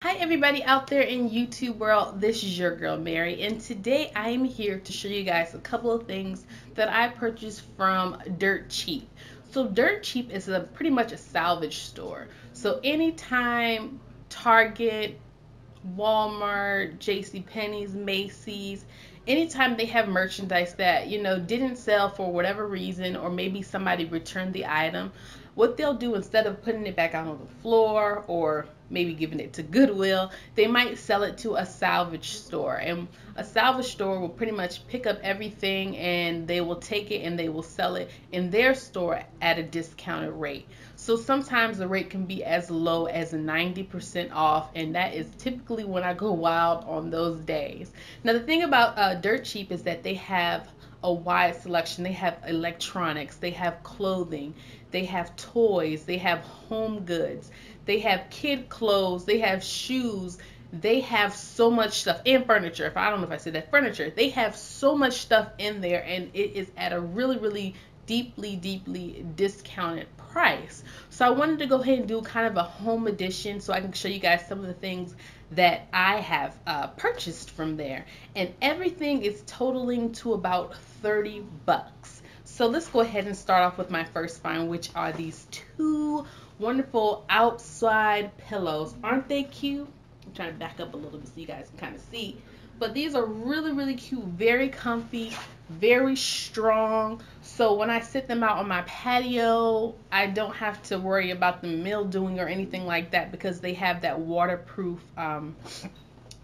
Hi everybody out there in YouTube world, this is your girl Mary and today I am here to show you guys a couple of things that I purchased from Dirt Cheap. So Dirt Cheap is a pretty much a salvage store. So anytime Target, Walmart, JC Penney's, Macy's, anytime they have merchandise that, you know, didn't sell for whatever reason or maybe somebody returned the item, what they'll do instead of putting it back out on the floor or maybe giving it to Goodwill, they might sell it to a salvage store. And a salvage store will pretty much pick up everything and they will take it and they will sell it in their store at a discounted rate. So sometimes the rate can be as low as 90% off, and that is typically when I go wild on those days. Now, the thing about uh, Dirt Cheap is that they have a wide selection. They have electronics, they have clothing, they have toys, they have home goods, they have kid clothes, they have shoes, they have so much stuff and furniture. If I don't know if I said that furniture, they have so much stuff in there and it is at a really, really deeply, deeply discounted price. So I wanted to go ahead and do kind of a home edition so I can show you guys some of the things that I have uh, purchased from there. And everything is totaling to about 30 bucks. So let's go ahead and start off with my first find, which are these two wonderful outside pillows. Aren't they cute? I'm trying to back up a little bit so you guys can kind of see. But these are really, really cute, very comfy, very strong. So when I sit them out on my patio, I don't have to worry about them mildewing or anything like that because they have that waterproof um,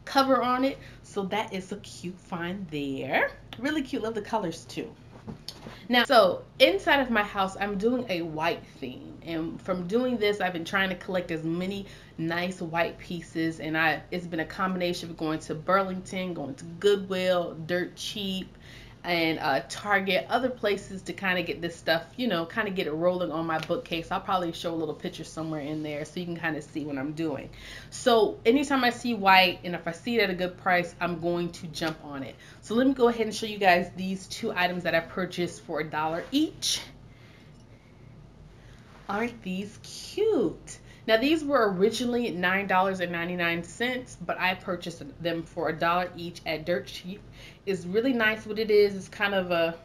cover on it. So that is a cute find there. Really cute. Love the colors too. Now, so inside of my house, I'm doing a white theme. And from doing this, I've been trying to collect as many nice white pieces. And I it's been a combination of going to Burlington, going to Goodwill, Dirt Cheap, and uh, Target, other places to kind of get this stuff, you know, kind of get it rolling on my bookcase. I'll probably show a little picture somewhere in there so you can kind of see what I'm doing. So anytime I see white and if I see it at a good price, I'm going to jump on it. So let me go ahead and show you guys these two items that I purchased for a dollar each. Aren't these cute? Now these were originally $9.99, but I purchased them for a dollar each at Dirt Cheap. It's really nice what it is. It's kind of a,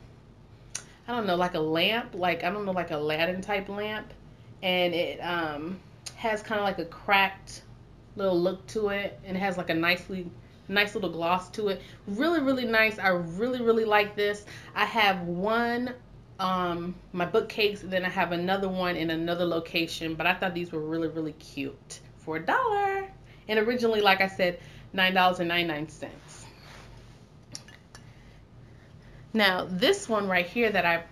I don't know, like a lamp, like, I don't know, like a Aladdin type lamp. And it um, has kind of like a cracked little look to it. And it has like a nicely, nice little gloss to it. Really, really nice. I really, really like this. I have one um, my bookcase, and then I have another one in another location. But I thought these were really, really cute for a dollar. And originally, like I said, $9.99. Now, this one right here that I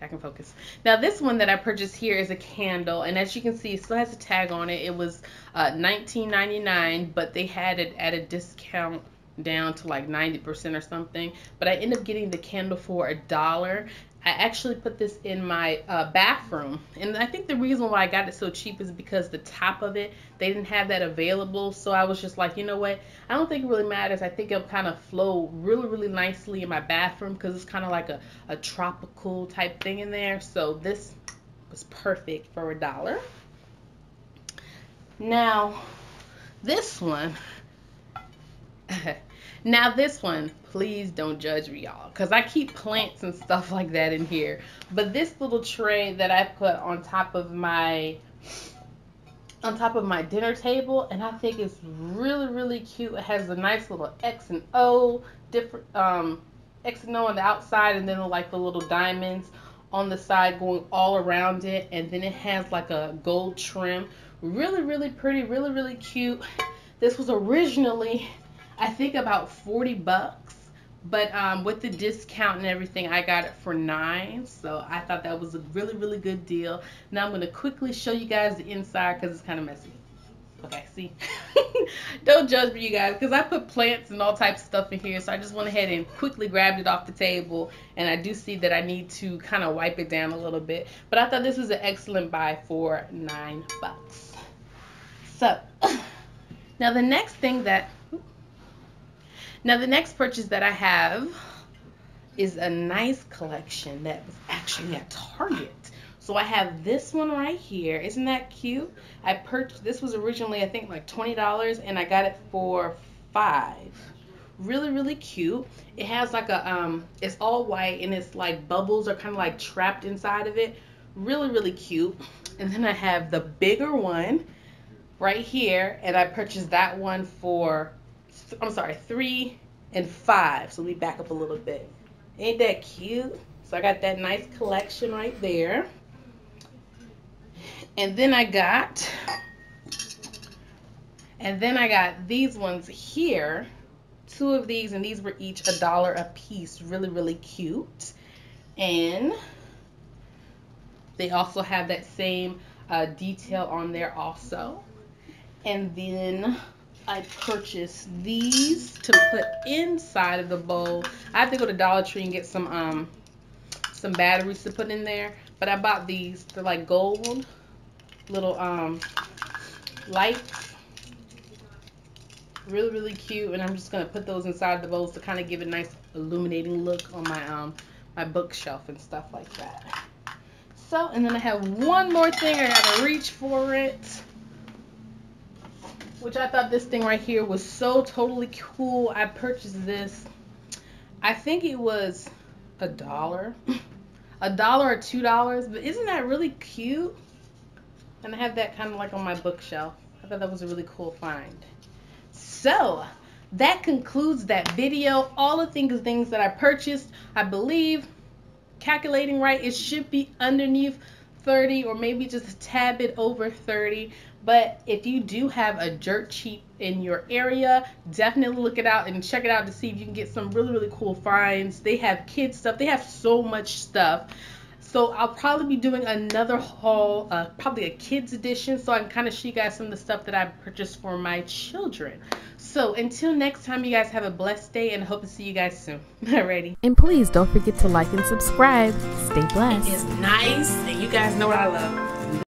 I can focus. Now this one that I purchased here is a candle and as you can see it still has a tag on it. It was uh, $19.99 but they had it at a discount down to like 90% or something. But I ended up getting the candle for a dollar. I actually put this in my uh, bathroom. And I think the reason why I got it so cheap is because the top of it, they didn't have that available. So I was just like, you know what? I don't think it really matters. I think it'll kind of flow really, really nicely in my bathroom because it's kind of like a, a tropical type thing in there. So this was perfect for a dollar. Now, this one now this one, please don't judge me y'all because I keep plants and stuff like that in here. But this little tray that I put on top of my on top of my dinner table and I think it's really really cute. It has a nice little X and O different um X and O on the outside and then like the little diamonds on the side going all around it and then it has like a gold trim. Really really pretty, really really cute. This was originally I think about 40 bucks. But um, with the discount and everything, I got it for nine. So I thought that was a really, really good deal. Now I'm going to quickly show you guys the inside because it's kind of messy. Okay, see? Don't judge me, you guys, because I put plants and all types of stuff in here. So I just went ahead and quickly grabbed it off the table. And I do see that I need to kind of wipe it down a little bit. But I thought this was an excellent buy for nine bucks. So, now the next thing that now the next purchase that I have is a nice collection that was actually at Target. So I have this one right here. Isn't that cute? I purchased this was originally I think like $20 and I got it for 5. Really really cute. It has like a um it's all white and it's like bubbles are kind of like trapped inside of it. Really really cute. And then I have the bigger one right here and I purchased that one for I'm sorry, 3 and 5. So we back up a little bit. Ain't that cute? So I got that nice collection right there. And then I got, and then I got these ones here. Two of these, and these were each a dollar a piece. Really, really cute. And they also have that same uh, detail on there also. And then I purchased these to put inside of the bowl. I have to go to Dollar Tree and get some um some batteries to put in there. But I bought these. They're like gold little um, lights. Really, really cute. And I'm just going to put those inside the bowls to kind of give a nice illuminating look on my, um, my bookshelf and stuff like that. So, and then I have one more thing. I got to reach for it. Which I thought this thing right here was so totally cool. I purchased this. I think it was a dollar. a dollar or two dollars. But isn't that really cute? And I have that kind of like on my bookshelf. I thought that was a really cool find. So, that concludes that video. All the things things that I purchased, I believe, calculating right, it should be underneath 30 or maybe just a tad bit over 30. But if you do have a dirt cheap in your area, definitely look it out and check it out to see if you can get some really, really cool finds. They have kids stuff. They have so much stuff. So I'll probably be doing another haul, uh, probably a kids edition, so I can kind of show you guys some of the stuff that I purchased for my children. So until next time, you guys have a blessed day and hope to see you guys soon. Alrighty. And please don't forget to like and subscribe. Stay blessed. It's nice, and you guys know what I love.